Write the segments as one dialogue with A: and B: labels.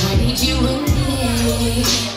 A: Why did you and me?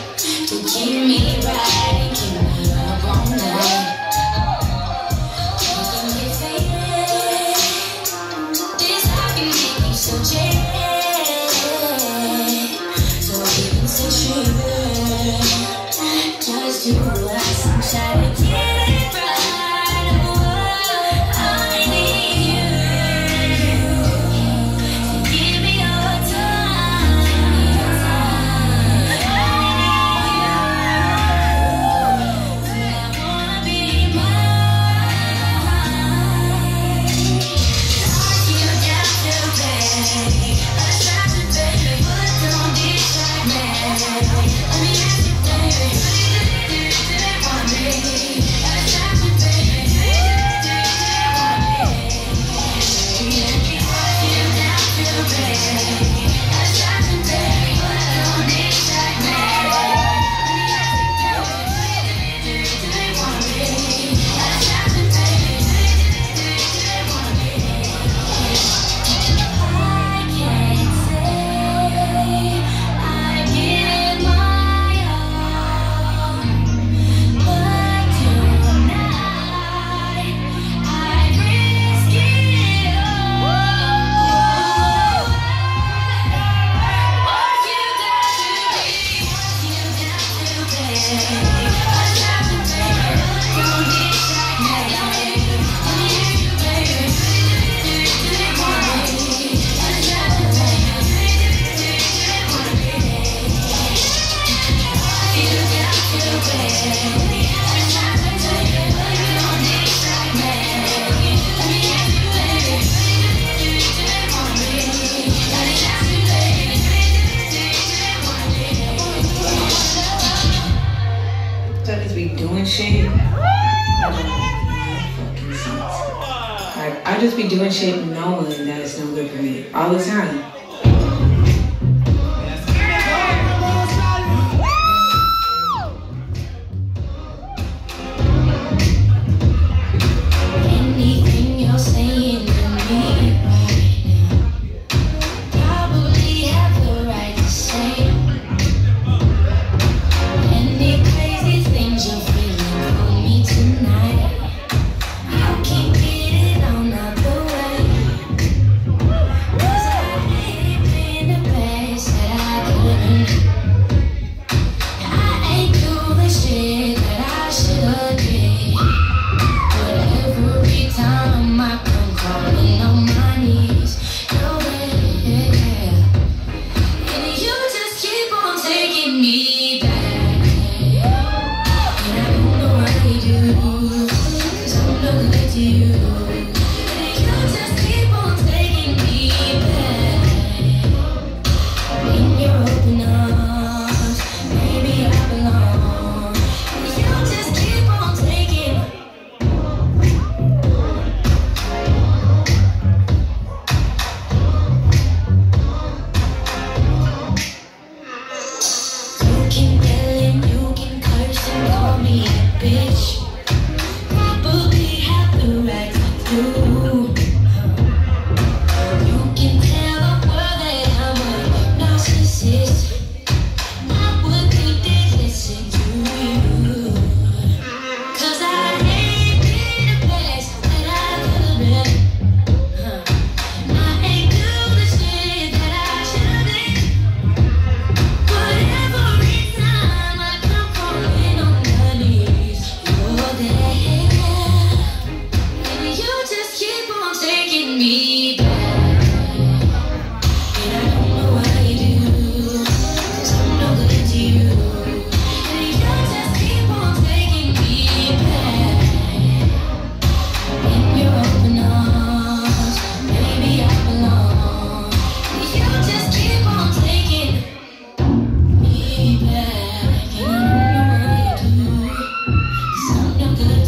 A: Like, I just be doing shit knowing that it's no good for me all the time.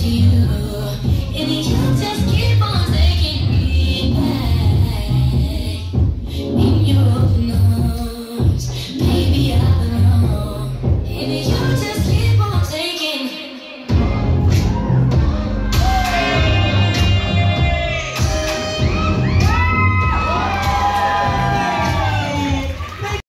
B: You.